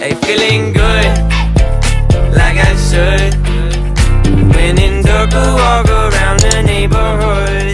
Hey, feeling good, like I should. When in dark, walk around the neighborhood.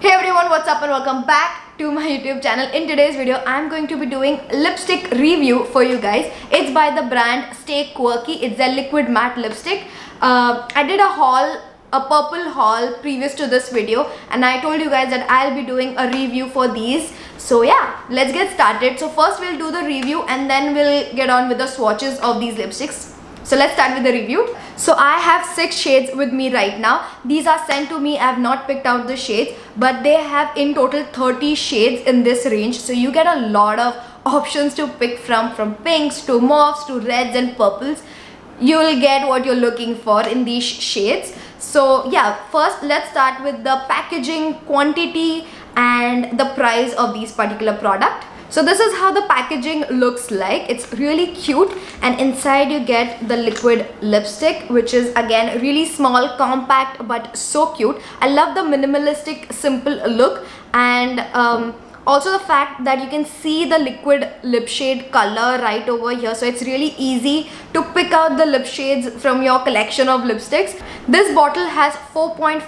Hey everyone, what's up and welcome back to my YouTube channel. In today's video, I'm going to be doing lipstick review for you guys. It's by the brand Stay Quirky. It's a liquid matte lipstick. Uh, I did a haul, a Purplle haul previous to this video and I told you guys that I'll be doing a review for these. So yeah, let's get started. So first we'll do the review and then we'll get on with the swatches of these lipsticks. So let's start with the review. So I have six shades with me right now. These are sent to me. I have not picked out the shades, but they have in total 30 shades in this range. So you get a lot of options to pick from, from pinks to mauves to reds and purples. You will get what you're looking for in these shades. So yeah, first let's start with the packaging quantity and the price of these particular product. So this is how the packaging looks like. It's really cute and inside you get the liquid lipstick which is again really small, compact but so cute. I love the minimalistic simple look and um, also the fact that you can see the liquid lip shade color right over here. So it's really easy to pick out the lip shades from your collection of lipsticks. This bottle has 4.5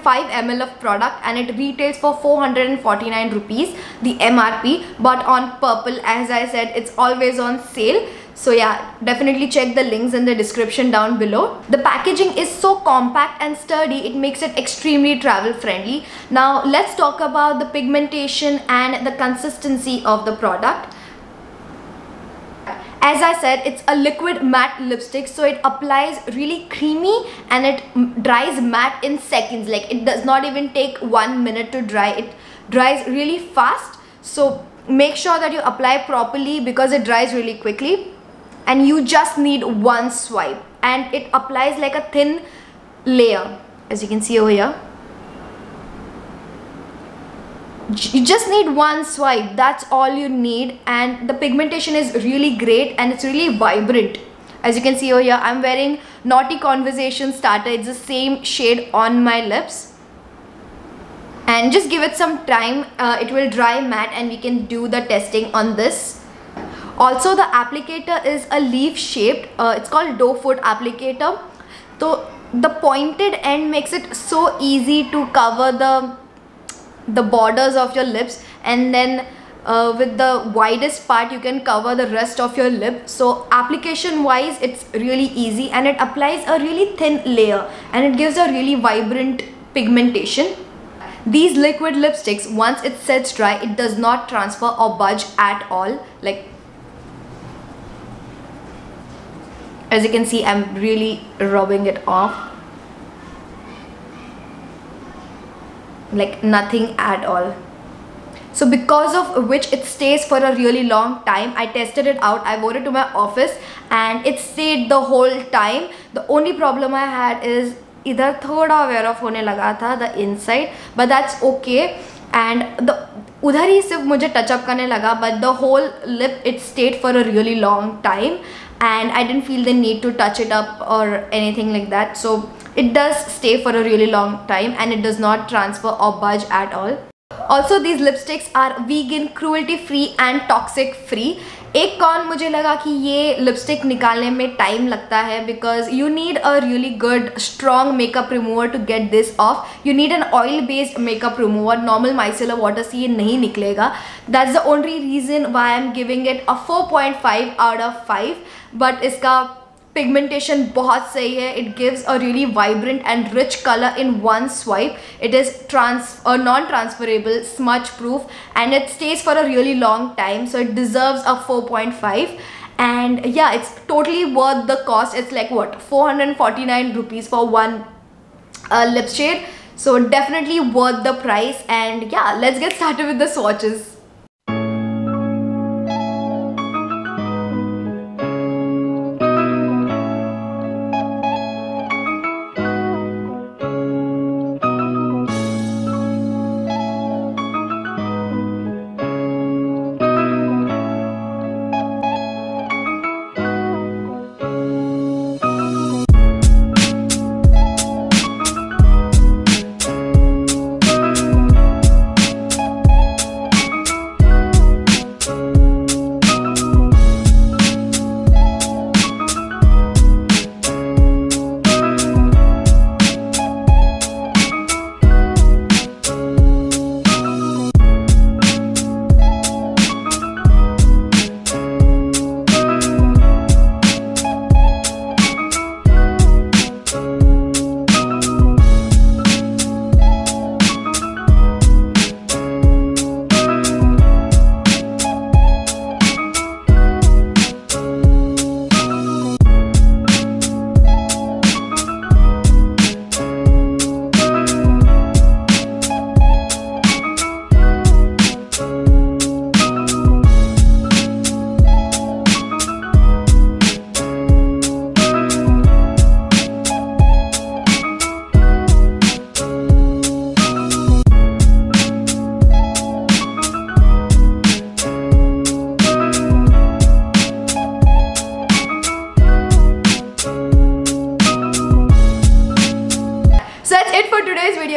ml of product and it retails for 449 rupees the mrp but on Purplle as i said it's always on sale so yeah, definitely check the links in the description down below. The packaging is so compact and sturdy, it makes it extremely travel friendly. Now let's talk about the pigmentation and the consistency of the product. As I said, it's a liquid matte lipstick so it applies really creamy and it dries matte in seconds. Like it does not even take one minute to dry. It dries really fast. So make sure that you apply properly because it dries really quickly and you just need one swipe. And it applies like a thin layer as you can see over here. You just need one swipe. That's all you need. And the pigmentation is really great and it's really vibrant. As you can see over here i'm wearing naughty conversation starter. It's the same shade on my lips. And just give it some time. Uh, it will dry matte and we can do the testing on this also the applicator is a leaf shaped uh, it's called doe foot applicator. So the pointed end makes it so easy to cover the the borders of your lips. And then uh, with the widest part you can cover the rest of your lip. So application wise it's really easy and it applies a really thin layer and it gives a really vibrant pigmentation. These liquid lipsticks once it sets dry it does not transfer or budge at all. Like as you can see I'm really rubbing it off like nothing at all so because of which it stays for a really long time I tested it out I wore it to my office and it stayed the whole time the only problem I had is इधर थोड़ा wear of होने लगा था the inside but that's okay and the उधर ही सिर्फ मुझे touch-up करने लगा but the whole lip it state for a really long time and I didn't feel the need to touch it up or anything like that. So it does stay for a really long time and it does not transfer or budge at all also, these lipsticks are vegan cruelty free and toxic free एक कौन मुझे लगा कि ये lipstick निकालने में time लगता है? Because you need a really good strong makeup remover to get this off you need an oil based makeup remover normal micellar water से ये नहीं निकलेगा. That's the only reason why I am giving it a 4.5 out of five but इसका pigmentation बहुत सही है it gives a really vibrant and rich color in one swipe it is trans or non-transferable smudge proof and it stays for a really long time so it deserves a 4.5 and yeah it's totally worth the cost it's like what 449 rupees for one uh, lip shade so definitely worth the price and yeah let's get started with the swatches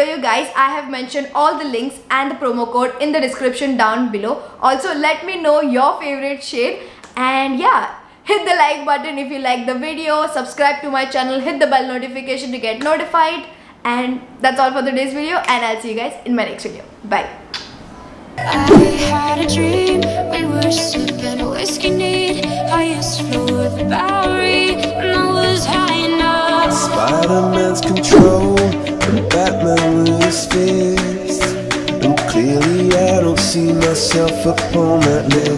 You guys, I have mentioned all the links and the promo code in the description down below. Also, let me know your favorite shade. And yeah, hit the like button if you like the video, subscribe to my channel, hit the bell notification to get notified. And that's all for today's video. And I'll see you guys in my next video. Bye. Myself that list.